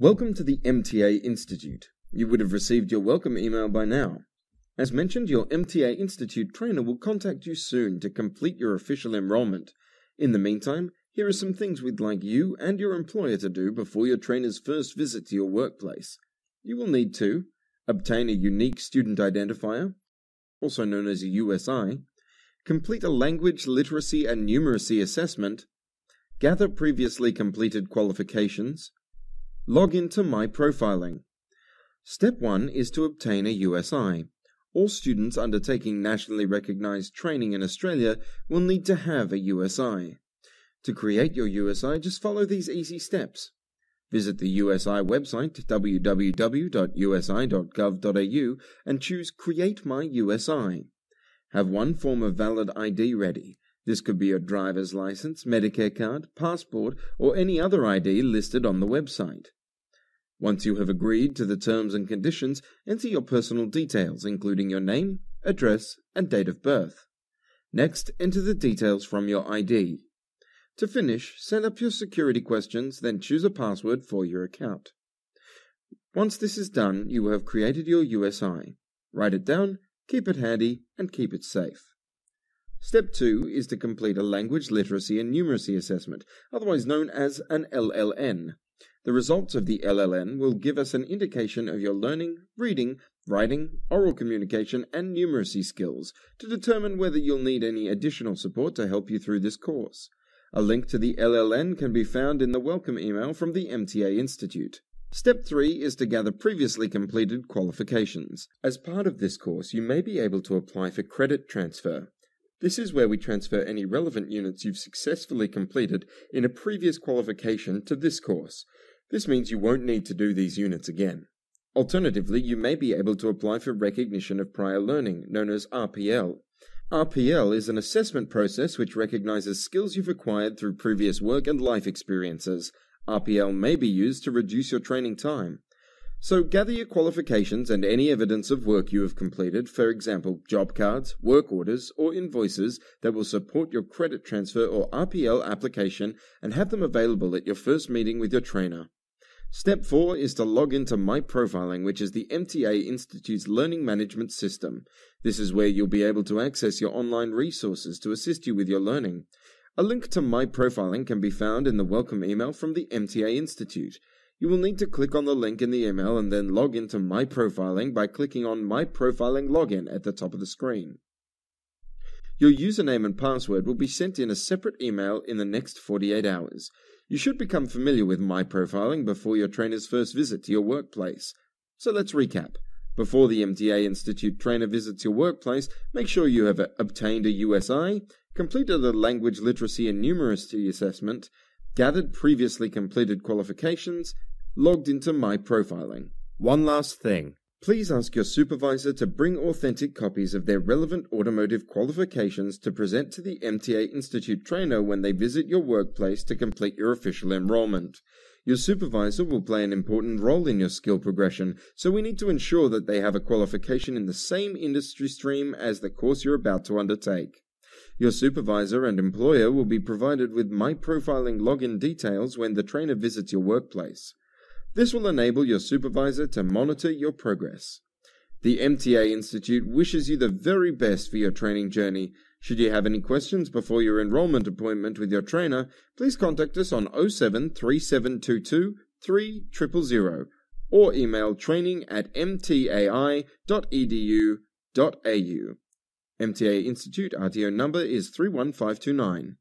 Welcome to the MTA Institute. You would have received your welcome email by now. As mentioned, your MTA Institute trainer will contact you soon to complete your official enrollment. In the meantime, here are some things we'd like you and your employer to do before your trainer's first visit to your workplace. You will need to obtain a unique student identifier, also known as a USI, complete a language literacy and numeracy assessment, gather previously completed qualifications, Log into My Profiling. Step 1 is to obtain a USI. All students undertaking nationally recognized training in Australia will need to have a USI. To create your USI, just follow these easy steps. Visit the USI website www.usi.gov.au and choose Create My USI. Have one form of valid ID ready. This could be your driver's license, Medicare card, passport, or any other ID listed on the website. Once you have agreed to the terms and conditions, enter your personal details, including your name, address, and date of birth. Next, enter the details from your ID. To finish, set up your security questions, then choose a password for your account. Once this is done, you have created your USI. Write it down, keep it handy, and keep it safe. Step 2 is to complete a language literacy and numeracy assessment, otherwise known as an LLN. The results of the LLN will give us an indication of your learning, reading, writing, oral communication, and numeracy skills to determine whether you'll need any additional support to help you through this course. A link to the LLN can be found in the welcome email from the MTA Institute. Step 3 is to gather previously completed qualifications. As part of this course, you may be able to apply for credit transfer. This is where we transfer any relevant units you've successfully completed in a previous qualification to this course. This means you won't need to do these units again. Alternatively, you may be able to apply for recognition of prior learning, known as RPL. RPL is an assessment process which recognizes skills you've acquired through previous work and life experiences. RPL may be used to reduce your training time. So gather your qualifications and any evidence of work you have completed, for example, job cards, work orders, or invoices that will support your credit transfer or RPL application and have them available at your first meeting with your trainer. Step 4 is to log into My Profiling, which is the MTA Institute's learning management system. This is where you'll be able to access your online resources to assist you with your learning. A link to My Profiling can be found in the welcome email from the MTA Institute. You will need to click on the link in the email and then log into My Profiling by clicking on My Profiling Login at the top of the screen. Your username and password will be sent in a separate email in the next 48 hours. You should become familiar with my profiling before your trainer's first visit to your workplace. So let's recap. Before the MTA Institute trainer visits your workplace, make sure you have obtained a USI, completed a language literacy and numeracy assessment, gathered previously completed qualifications, logged into My Profiling. One last thing. Please ask your supervisor to bring authentic copies of their relevant automotive qualifications to present to the MTA Institute trainer when they visit your workplace to complete your official enrollment. Your supervisor will play an important role in your skill progression, so we need to ensure that they have a qualification in the same industry stream as the course you're about to undertake. Your supervisor and employer will be provided with My Profiling login details when the trainer visits your workplace. This will enable your supervisor to monitor your progress. The MTA Institute wishes you the very best for your training journey. Should you have any questions before your enrollment appointment with your trainer, please contact us on 07 3722 3000 or email training at mtai.edu.au. MTA Institute RTO number is 31529.